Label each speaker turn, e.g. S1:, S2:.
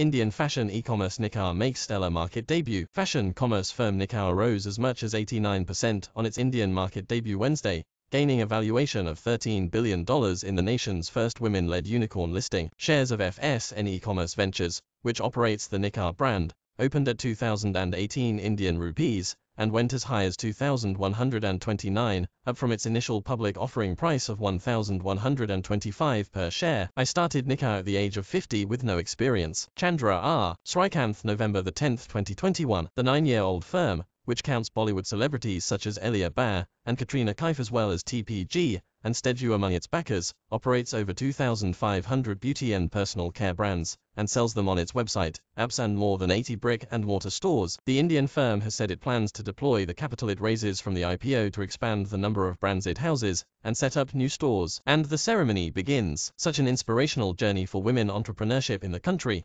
S1: Indian fashion e-commerce Nykaa makes stellar market debut. Fashion commerce firm Nykaa rose as much as 89% on its Indian market debut Wednesday, gaining a valuation of $13 billion in the nation's first women-led unicorn listing. Shares of FSN e-commerce ventures, which operates the Nykaa brand, opened at 2018 Indian rupees and went as high as 2,129, up from its initial public offering price of 1,125 per share. I started Nykaa at the age of 50 with no experience. Chandra R. Srikanth November 10, 2021. The nine-year-old firm, which counts Bollywood celebrities such as Alia Bhatt and Katrina Kaif as well as TPG and Steadview among its backers, operates over 2,500 beauty and personal care brands, and sells them on its website, apps and more than 80 brick and mortar stores. The Indian firm has said it plans to deploy the capital it raises from the IPO to expand the number of brands it houses and set up new stores. And the ceremony begins. Such an inspirational journey for women entrepreneurship in the country,